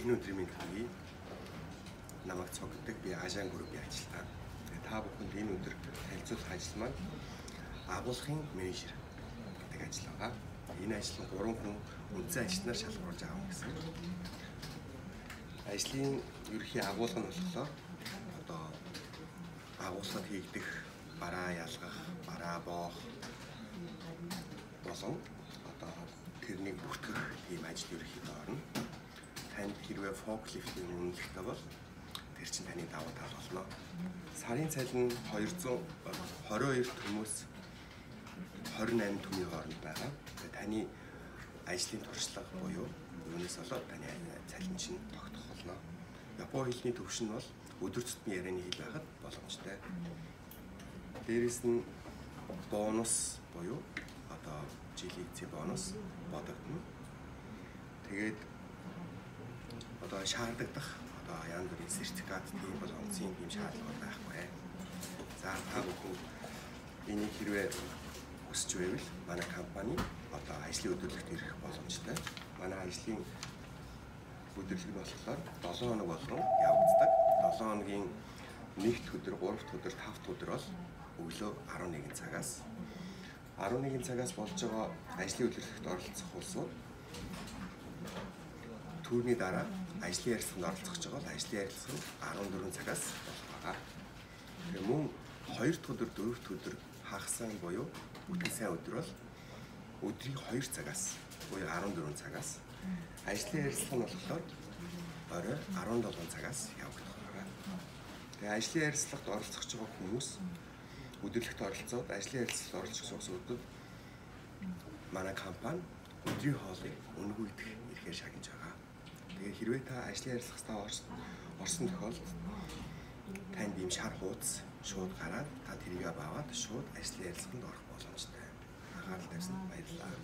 Энэ өдрийн минь хамгийн намайг цогтдаг би Ажаан группийн ажилтаа. Тэгээ та бүхэнд энэ өдөр танилцуулах ажил маань агуулгын менежер гэдэг ажил байгаа. Энэ ажил нь гурван хүн үндсэн ажилтнаар шалгуулж юм гэсэн. Ажлын ерөнхий агуулга нь болохоор одоо агуулгад хийгдэх бараа ялгах, бараа боох болон одоо тэрнийг бүртгэх ийм ажил ерөнхийдөө орно танд хэрвээ фоклифтийн үнэлэхтэй бол тэр чинь таны давуу тал болно. Сарын цалин нь 200 22 төмөөс 28 төмийн хооронд байгаа. Тэгээ таны ажлын туршлага буюу юунаас болоод таны цалин чинь тогтох болно. Японы хэлний төвшин бол өдөр тутмын ярианы хэл байхад боломжтой. Дээрэс нь бонус буюу одоо жилийн бонус бодогдно. Тэгээд одоо шаардагдах одоо янз бүрийн сертификат тийм бол онцгийн юм шаардлагууд байхгүй. За та бүхэн энийг хэрвээ хүсэж байвал манай компани одоо ажлын өдөрлөгт ирэх боломжтой. Манай ажлын өдөрлөг нь болохоор 7 хоног болгон явагддаг. 7 хоногийн нэгд өдөр, 3 дахь өдөр, 5 дахь өдөр бол өглөө 11 цагаас 11 цагаас болж байгаа ажлын өдөрлөгт оролцох улсууд түүний дараа ажлын ярилцлаганд оролцож байгаа бол ажлын ярилцлага нь 14 цагаас болох байгаа. Тэгээ мөн 2 дахь өдөр 4 дахь өдөр хагасан буюу бүтгэн сайн өдөр бол өдрийн 2 цагаас буюу 14 цагаас ажлын ярилцлага нь болохоор орой 17 цагаас явагдах байгаа. Тэгээ ажлын ярилцлагад оролцож байгаа хүмүүс өдөрлөгт оролцоод ажлын ярилцлагад оролцох сонсогдод манай компани өдрийн хоолыг өнгөйдөх ихээр шагнаж байгаа. Хэрвээ та ажлын ярилцлагастаа орсон тохиолдолд танд ийм шар хуудас шууд гараад та тэрийг аваад шууд ажлын ярилцлаганд орох боломжтой. Анхаарал тавьсанд баярлалаа.